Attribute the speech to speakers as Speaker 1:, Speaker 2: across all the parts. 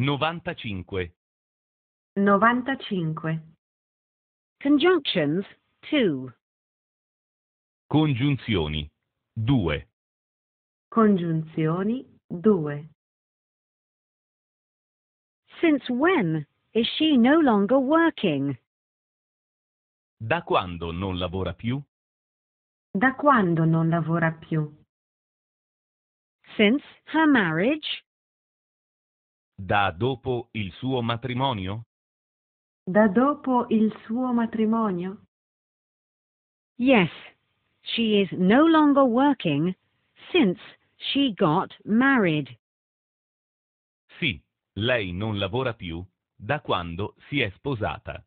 Speaker 1: 95.
Speaker 2: 95.
Speaker 3: Conjunctions 2.
Speaker 1: Congiunzioni 2.
Speaker 2: Congiunzioni 2.
Speaker 3: Since when is she no longer working?
Speaker 1: Da quando non lavora più?
Speaker 2: Da quando non lavora più?
Speaker 3: Since her marriage?
Speaker 1: Da dopo il suo matrimonio?
Speaker 2: Da dopo il suo matrimonio?
Speaker 3: Yes, she is no longer working since she got married.
Speaker 1: Sì, lei non lavora più da quando si è sposata.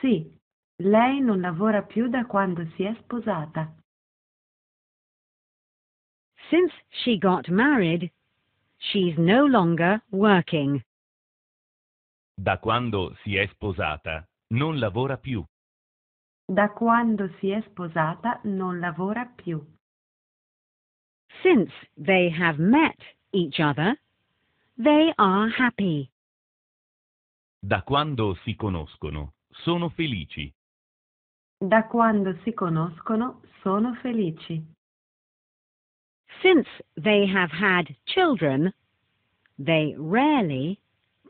Speaker 2: Sì, lei non lavora più da quando si è sposata.
Speaker 3: Since she got married, she's no longer working.
Speaker 1: Da quando si è sposata non lavora più.
Speaker 2: Da quando si è sposata non lavora più.
Speaker 3: Since they have met each other, they are happy.
Speaker 1: Da quando si conoscono sono felici.
Speaker 2: Da quando si conoscono sono felici.
Speaker 3: Since they have had children, they rarely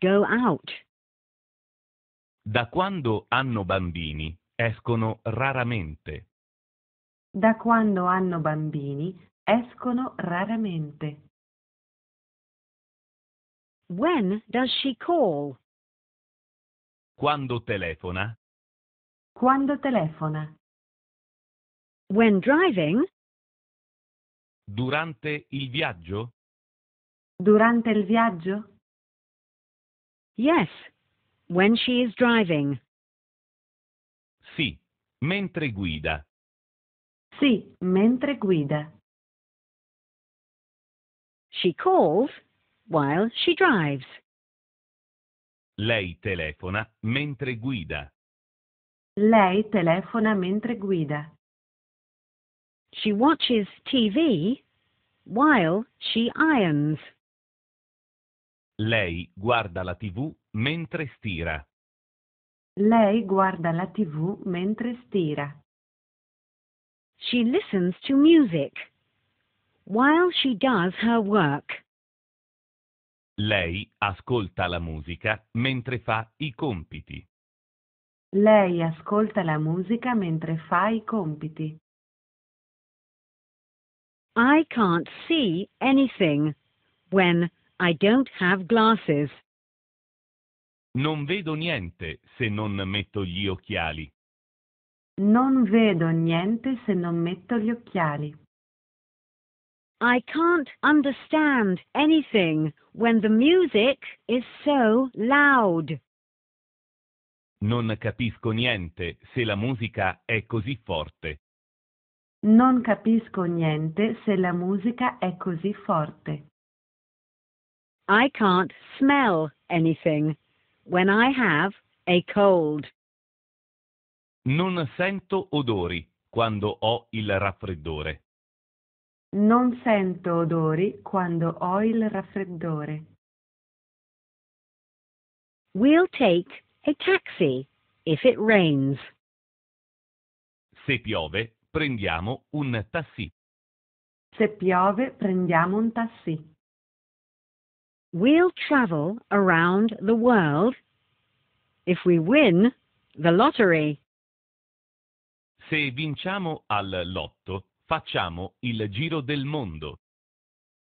Speaker 3: go out.
Speaker 1: Da quando hanno bambini escono raramente.
Speaker 2: Da quando hanno bambini escono raramente.
Speaker 3: When does she call?
Speaker 1: Quando telefona?
Speaker 2: Quando telefona?
Speaker 3: When driving?
Speaker 1: Durante il viaggio?
Speaker 2: Durante il viaggio?
Speaker 3: Yes, when she is driving.
Speaker 1: Sì, mentre guida.
Speaker 2: Sì, mentre guida.
Speaker 3: She calls while she drives.
Speaker 1: Lei telefona mentre guida.
Speaker 2: Lei telefona mentre guida.
Speaker 3: She watches TV while she irons.
Speaker 1: Lei guarda la TV mentre stira.
Speaker 2: Lei guarda la TV mentre stira.
Speaker 3: She listens to music while she does her work.
Speaker 1: Lei ascolta la musica mentre fa i compiti.
Speaker 2: Lei ascolta la musica mentre fa i compiti.
Speaker 3: I can't see anything when I don't have glasses.
Speaker 1: Non vedo niente se non metto gli occhiali.
Speaker 2: Non vedo niente se non metto gli occhiali.
Speaker 3: I can't understand anything when the music is so loud.
Speaker 1: Non capisco niente se la musica è così forte.
Speaker 2: Non capisco niente se la musica è così forte.
Speaker 3: I can't smell anything when I have a cold.
Speaker 1: Non sento odori quando ho il raffreddore.
Speaker 2: Non sento odori quando ho il raffreddore.
Speaker 3: We'll take a taxi if it rains.
Speaker 1: Se piove, prendiamo un tassì.
Speaker 2: Se piove prendiamo un tassì.
Speaker 3: We'll travel around the world if we win the lottery.
Speaker 1: Se vinciamo al lotto, facciamo il giro del mondo.